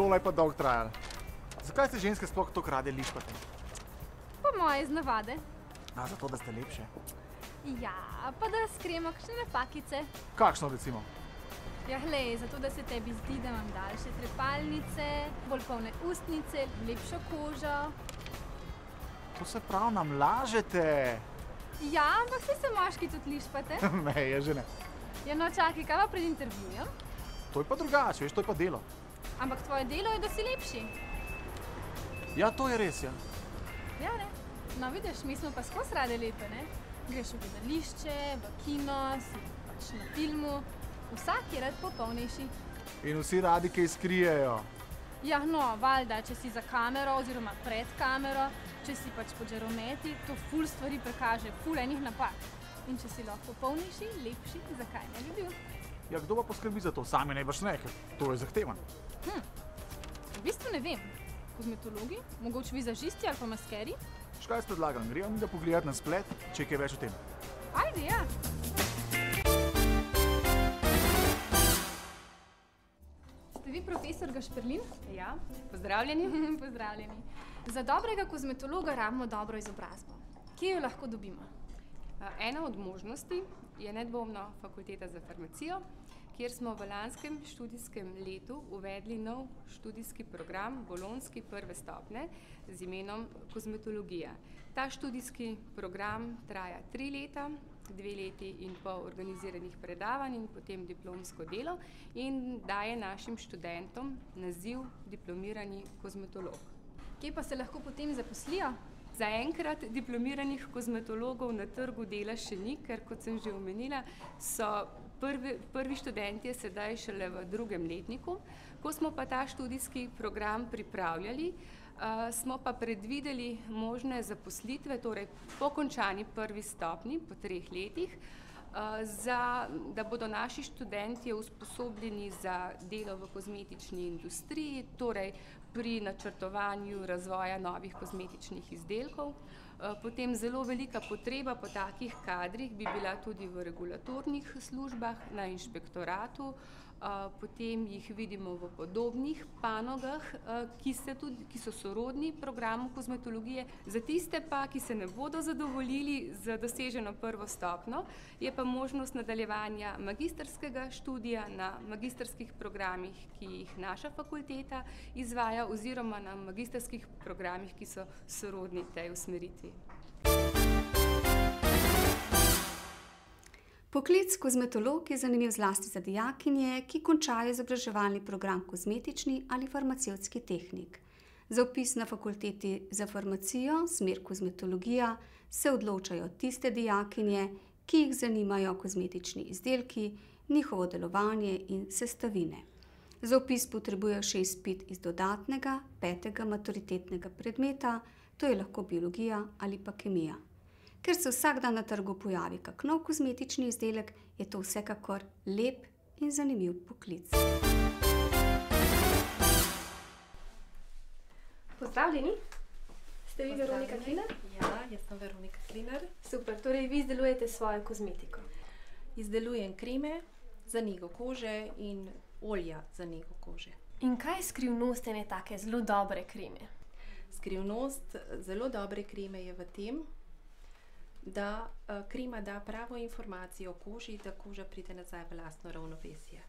tole je pa dolgo trajalo. Zakaj ste ženske sploh tako rade lišpate? Po moje iz navade. A zato, da ste lepše. Ja, pa da skrijemo kakšne napakice. Kakšno recimo? Ja, glej, zato da se tebi zdi, da imam daljše trepalnice, bolj polne ustnice, lepšo kožo. To se pravi, nam lažete. Ja, ampak vsi se moški tudi lišpate. ne, je že ne. Ja, no, čakaj, kaj pa pred intervjujem? To je pa drugače, veš, to je pa delo. Ampak tvoje delo je, da si lepši. Ja, to je res, ja. Ja, ne. No, vidiš, mi smo pa skozi rade lepe, ne? Greš v gledališče, v kino, si pač na filmu. Vsak je rad popolnejši. In vsi radi kaj skrijejo. Ja, no, valjda, če si za kamero oziroma pred kamero, če si pač pod žarometi, to ful stvari prekaže, ful enih napak. In če si lahko popolnejši, lepši, zakaj ne bi bil? Ja, kdo pa poskrbi za to? Sami najbrž ne, ker to je zahtevan. V bistvu ne vem. Kozmetologi, mogoče vizažisti ali pa maskeri? Škaj predlagam, gremo mi da pogledati na splet, če je kaj več o tem. Ajde, ja. Ste vi profesor Gašperlin? Ja, pozdravljeni. Pozdravljeni. Za dobrega kozmetologa rabimo dobro izobrazbo. Kje jo lahko dobimo? Ena od možnosti je nedvomno fakulteta za farmacijo, kjer smo v lanskem študijskem letu uvedli nov študijski program, bolonski prve stopne z imenom kozmetologija. Ta študijski program traja tri leta, dve leti in pol organiziranih predavanj in potem diplomsko delo in daje našim študentom naziv diplomirani kozmetolog. Kje pa se lahko potem zaposlijo? Zaenkrat diplomiranih kozmetologov na trgu dela še ni, ker kot sem že omenila, so prvi, prvi študentje sedaj šele v drugem letniku. Ko smo pa ta študijski program pripravljali, uh, smo pa predvideli možne zaposlitve, torej po končani prvi stopni, po treh letih, uh, za, da bodo naši študentje usposobljeni za delo v kozmetični industriji, torej pri načrtovanju razvoja novih kozmetičnih izdelkov. Potem zelo velika potreba po takih kadrih bi bila tudi v regulatornih službah, na inšpektoratu, potem jih vidimo v podobnih panogah, ki, se tudi, ki so sorodni programu kozmetologije. Za tiste pa, ki se ne bodo zadovoljili z doseženo prvo stopno, je pa možnost nadaljevanja magistrskega študija na magistrskih programih, ki jih naša fakulteta izvaja oziroma na magistrskih programih, ki so sorodni tej usmeritvi. Poklic kozmetolog je zanimiv zlasti za dijakinje, ki končajo izobraževalni program kozmetični ali farmacevtski tehnik. Za upis na fakulteti za farmacijo, smer kozmetologija, se odločajo tiste dijakinje, ki jih zanimajo kozmetični izdelki, njihovo delovanje in sestavine. Za upis potrebujejo še izpit iz dodatnega, petega maturitetnega predmeta, to je lahko biologija ali pa kemija. Ker se vsak dan na trgu pojavi kak nov kozmetični izdelek, je to vsekakor lep in zanimiv poklic. Pozdravljeni, ste vi Veronika Klinar? Ja, jaz sem Veronika Klinar. Super, torej vi izdelujete svojo kozmetiko. Izdelujem kreme za nego kože in olja za nego kože. In kaj je skrivnost ene take zelo dobre kreme? Skrivnost zelo dobre kreme je v tem, da uh, krema da pravo informacijo koži, da koža pride nazaj v lastno ravnovesje.